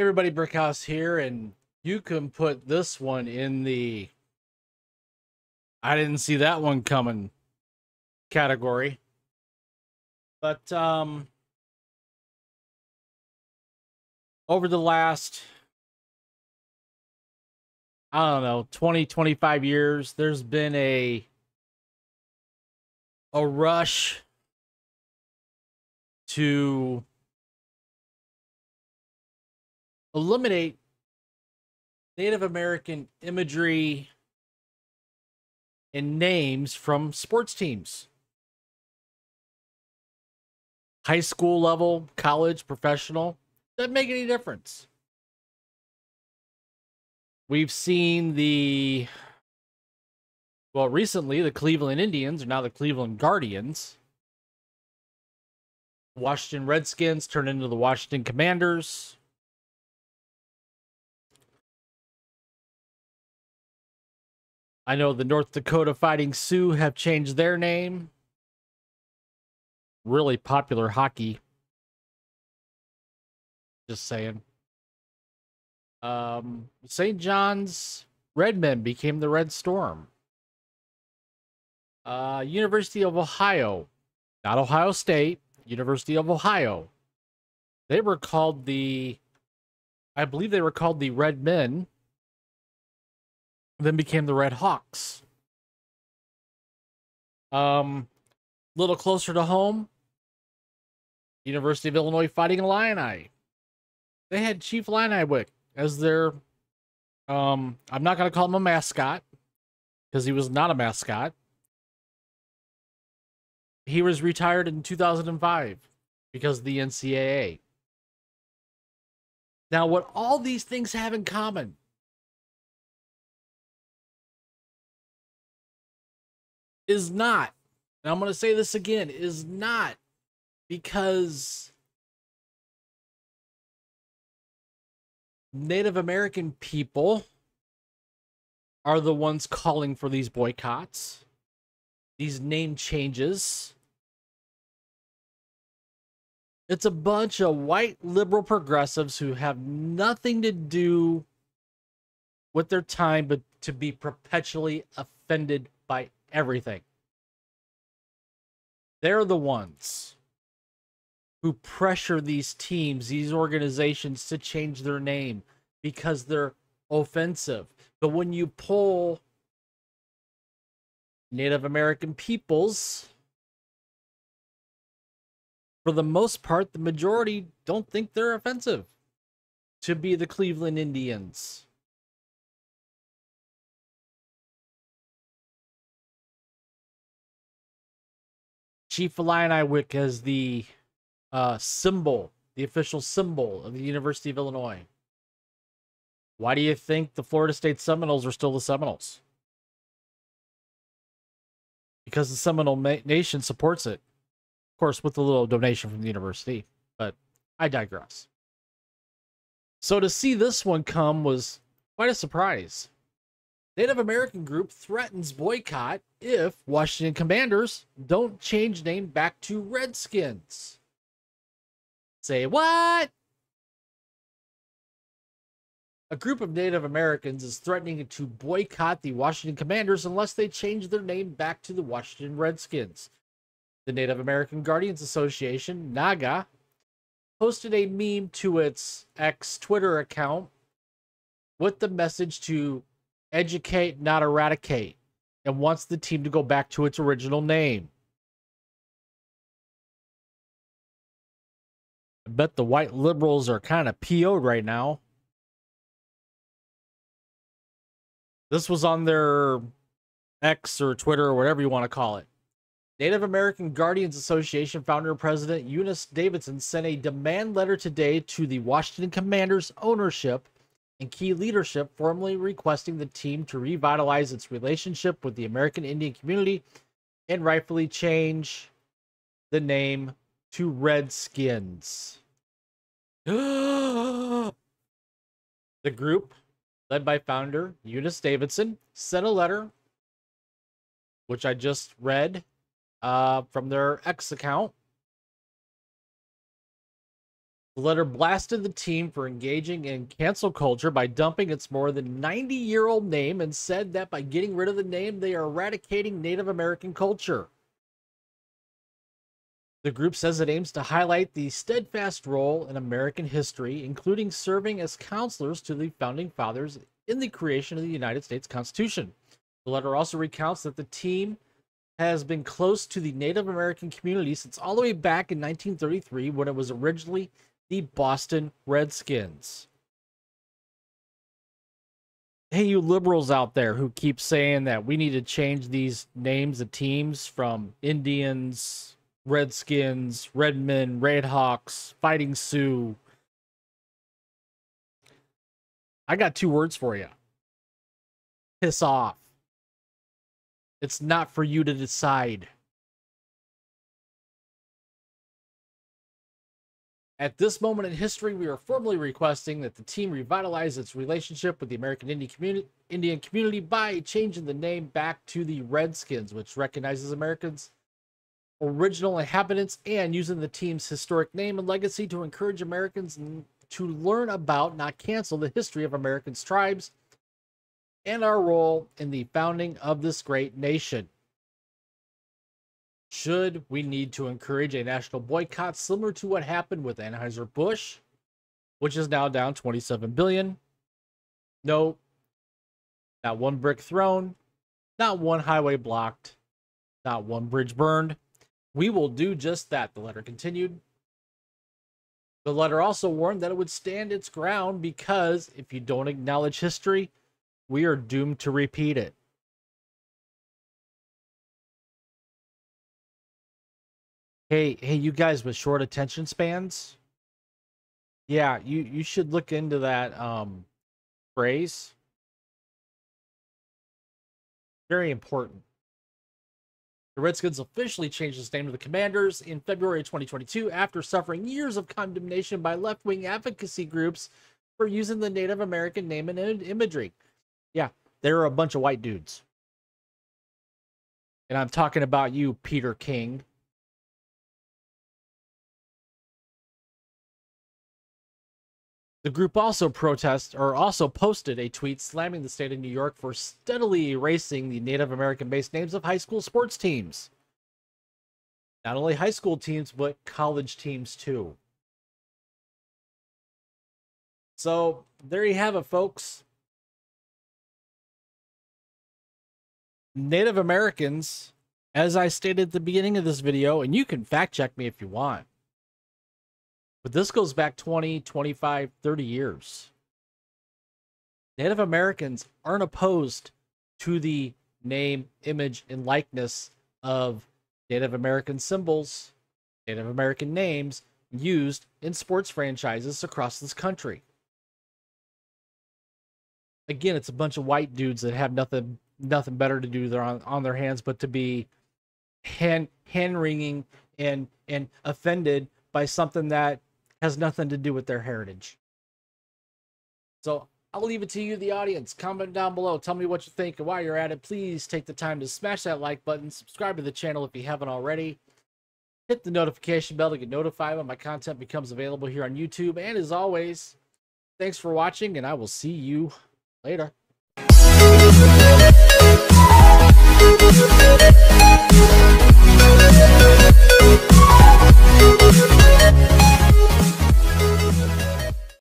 Hey everybody, Brickhouse here, and you can put this one in the I didn't see that one coming category. But um over the last I don't know, 20 25 years, there's been a a rush to eliminate Native American imagery and names from sports teams. High school level, college, professional, doesn't make any difference. We've seen the, well, recently the Cleveland Indians are now the Cleveland Guardians. Washington Redskins turned into the Washington Commanders. I know the North Dakota Fighting Sioux have changed their name. Really popular hockey. Just saying. Um, St. John's Redmen became the Red Storm. Uh, University of Ohio, not Ohio State, University of Ohio. They were called the, I believe they were called the Red Men then became the Red Hawks. Um, little closer to home, University of Illinois Fighting Illini. They had Chief Illiniwek as their. Um, I'm not gonna call him a mascot because he was not a mascot. He was retired in 2005 because of the NCAA. Now, what all these things have in common is not, and I'm going to say this again, is not because Native American people are the ones calling for these boycotts, these name changes. It's a bunch of white liberal progressives who have nothing to do with their time but to be perpetually offended by everything. They're the ones who pressure these teams, these organizations to change their name because they're offensive. But when you pull Native American peoples, for the most part, the majority don't think they're offensive to be the Cleveland Indians. Chief Illiniwek as the uh, symbol, the official symbol of the University of Illinois. Why do you think the Florida State Seminoles are still the Seminoles? Because the Seminole Nation supports it. Of course, with a little donation from the university, but I digress. So to see this one come was quite a surprise. Native American group threatens boycott if Washington Commanders don't change name back to Redskins. Say what? A group of Native Americans is threatening to boycott the Washington Commanders unless they change their name back to the Washington Redskins. The Native American Guardians Association, NAGA, posted a meme to its ex Twitter account with the message to educate, not eradicate, and wants the team to go back to its original name. I bet the white liberals are kind of PO'd right now. This was on their X or Twitter or whatever you want to call it. Native American Guardians Association founder and president Eunice Davidson sent a demand letter today to the Washington Commanders ownership and key leadership formally requesting the team to revitalize its relationship with the American Indian community and rightfully change the name to Redskins. the group, led by founder Eunice Davidson, sent a letter, which I just read uh, from their X account, The letter blasted the team for engaging in cancel culture by dumping its more than 90 year old name and said that by getting rid of the name, they are eradicating Native American culture. The group says it aims to highlight the steadfast role in American history, including serving as counselors to the founding fathers in the creation of the United States Constitution. The letter also recounts that the team has been close to the Native American community since all the way back in 1933 when it was originally the Boston Redskins. Hey, you liberals out there who keep saying that we need to change these names of teams from Indians, Redskins, Redmen, Redhawks, Fighting Sioux. I got two words for you piss off. It's not for you to decide. At this moment in history, we are formally requesting that the team revitalize its relationship with the American Indian community, Indian community by changing the name back to the Redskins, which recognizes Americans' original inhabitants and using the team's historic name and legacy to encourage Americans to learn about, not cancel, the history of Americans' tribes and our role in the founding of this great nation. Should we need to encourage a national boycott similar to what happened with Anheuser-Busch, which is now down 27 billion? No. Not one brick thrown, not one highway blocked, not one bridge burned. We will do just that, the letter continued. The letter also warned that it would stand its ground because if you don't acknowledge history, we are doomed to repeat it. Hey, hey, you guys with short attention spans? Yeah, you you should look into that um phrase. Very important. The Redskins officially changed its name to the Commanders in February 2022 after suffering years of condemnation by left-wing advocacy groups for using the Native American name and imagery. Yeah, they're a bunch of white dudes. And I'm talking about you, Peter King. The group also protest or also posted a tweet slamming the state of New York for steadily erasing the Native American based names of high school sports teams. Not only high school teams, but college teams too. So there you have it, folks. Native Americans, as I stated at the beginning of this video, and you can fact check me if you want, but this goes back 20, 25, 30 years. Native Americans aren't opposed to the name, image, and likeness of Native American symbols, Native American names used in sports franchises across this country. Again, it's a bunch of white dudes that have nothing nothing better to do there on, on their hands but to be hand hand wringing and and offended by something that has nothing to do with their heritage. So I'll leave it to you, the audience. Comment down below. Tell me what you think. And while you're at it, please take the time to smash that like button. Subscribe to the channel if you haven't already. Hit the notification bell to get notified when my content becomes available here on YouTube. And as always, thanks for watching, and I will see you later. We'll be right back.